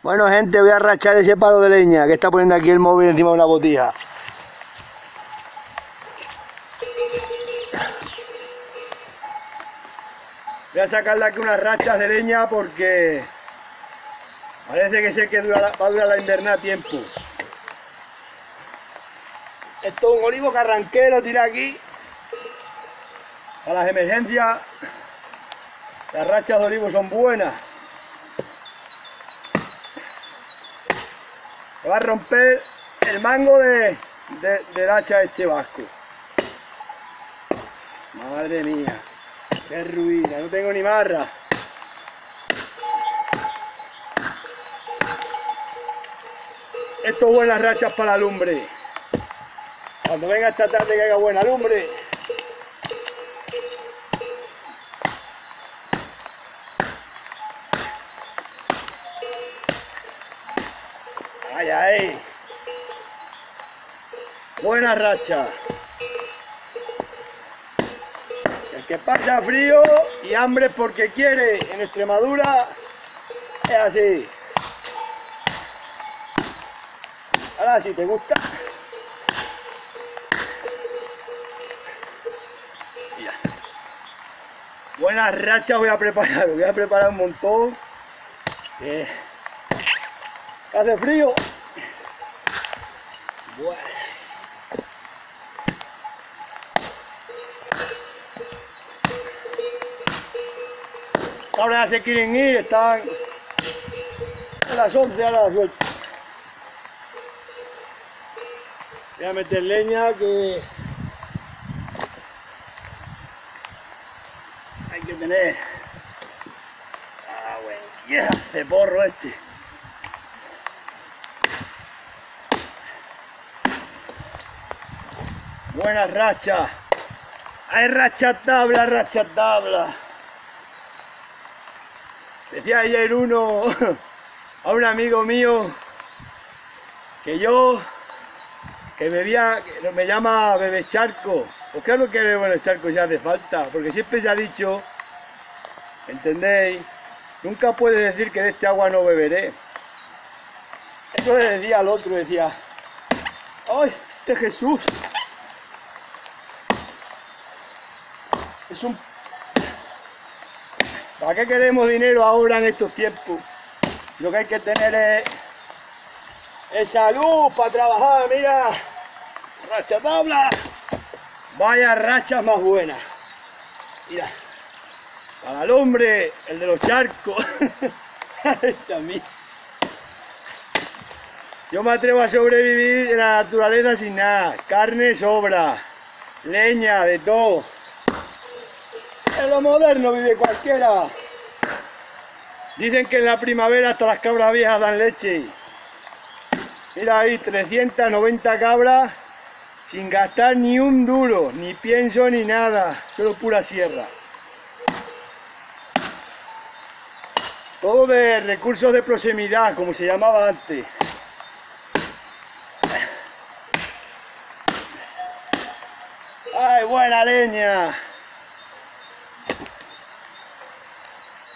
Bueno gente, voy a rachar ese palo de leña que está poniendo aquí el móvil encima de una botija. Voy a sacarle aquí unas rachas de leña porque parece que sé que va a durar la invernada tiempo. Esto es un olivo carranquero, tira aquí. Para las emergencias, las rachas de olivo son buenas. Va a romper el mango de, de, del hacha este vasco. Madre mía, qué ruina, no tengo ni marra. Esto es buenas rachas para la lumbre. Cuando venga esta tarde que haga buena lumbre. Buena racha. El que pasa frío y hambre porque quiere en Extremadura es así. Ahora si te gusta. Ya. Buenas rachas voy a preparar, voy a preparar un montón. Eh, hace frío. Bueno. Ahora ya se quieren ir, están a las 11, ahora las suelto. Voy a meter leña que hay que tener. Ah, bueno, yeah, de porro este. Buena racha. Hay racha tabla, racha tabla. Decía ayer uno a un amigo mío que yo, que bebía, me llama bebé charco. Pues claro que bueno, el charco ya hace falta, porque siempre se ha dicho, ¿entendéis? Nunca puedes decir que de este agua no beberé. Eso le decía al otro, decía, ¡ay, este Jesús! Es un... ¿Para qué queremos dinero ahora en estos tiempos? Lo que hay que tener es, es salud para trabajar, mira. Racha tabla. Vaya rachas más buenas. Mira. Para el hombre, el de los charcos. También. Yo me atrevo a sobrevivir en la naturaleza sin nada. Carne sobra. Leña, de todo. En lo moderno vive cualquiera. Dicen que en la primavera hasta las cabras viejas dan leche. Mira ahí, 390 cabras sin gastar ni un duro, ni pienso ni nada, solo pura sierra. Todo de recursos de proximidad, como se llamaba antes. ¡Ay, buena leña!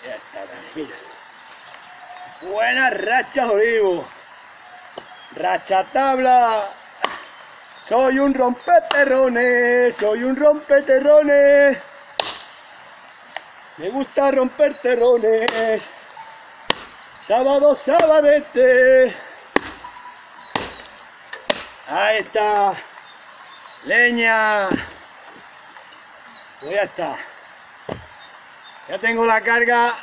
Ya está, mira. Buenas rachas olivo. Racha tabla. Soy un rompeterrones, soy un rompeterrones. Me gusta romper terrones. Sábado, sabadete. Ahí está. Leña. Pues ya está. Ya tengo la carga.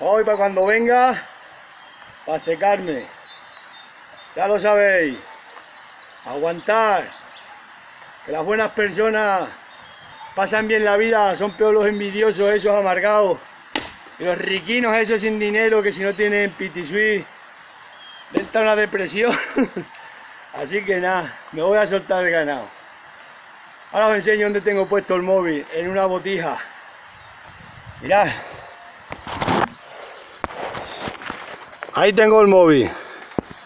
Hoy para cuando venga. Para secarme. Ya lo sabéis. Aguantar. Que las buenas personas pasan bien la vida. Son peor los envidiosos, esos amargados. Y los riquinos, esos sin dinero, que si no tienen pitisui, entra una depresión. Así que nada, me voy a soltar el ganado. Ahora os enseño dónde tengo puesto el móvil, en una botija. Mirad. Ahí tengo el móvil.